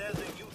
desert, you